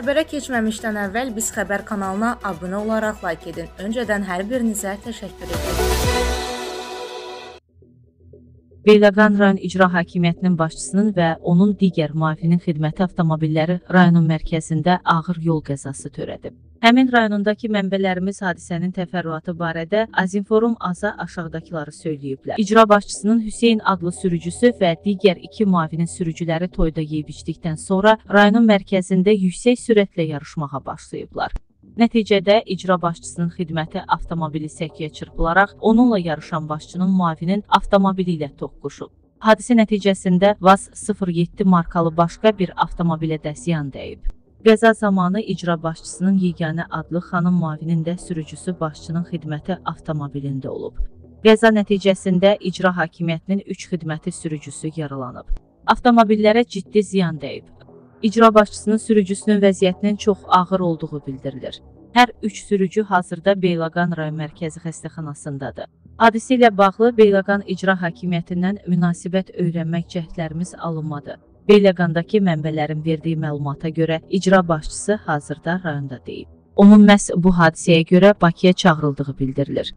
Xəbərə keçməmişdən əvvəl biz xəbər kanalına abunə olaraq like edin. Öncədən hər birinizə təşəkkür edirəm. Beyləqan rayon icra hakimiyyətinin başçısının və onun digər müavinin xidməti avtomobilləri rayonun mərkəzində ağır yol qəzası törədib. Həmin rayonundakı mənbələrimiz hadisənin təfərrüatı barədə Azinforum AZA aşağıdakıları söyləyiblər. İcra başçısının Hüseyn adlı sürücüsü və digər iki müavinin sürücüləri toyda yeyib içdikdən sonra rayonun mərkəzində yüksək sürətlə yarışmağa başlayıblar. Nəticədə icra başçısının xidməti avtomobili səkiyə çırpılaraq onunla yarışan başçının müavinin avtomobili ilə toqquşub. Hadisə nəticəsində VAZ 07 markalı başqa bir avtomobilə də ziyan dəyib. Qəza zamanı icra başçısının yeganə adlı xanım müavinin də sürücüsü başçının xidməti avtomobilində olub. Qəza nəticəsində icra hakimiyyətinin 3 xidməti sürücüsü yaralanıb. Avtomobillərə ciddi ziyan dəyib. İcra başçısının sürücüsünün vəziyyətinin çox ağır olduğu bildirilir. Hər üç sürücü hazırda Beyləqan rayon mərkəzi xəstəxanasındadır. Hadisə ilə bağlı Beyləqan İcra Hakimiyyətindən münasibət öyrənmək cəhdlərimiz alınmadı. Beyləqandakı mənbələrin verdiyi məlumata görə icra başçısı hazırda rayonda deyil. Onun məhz bu hadisəyə görə Bakıya çağrıldığı bildirilir.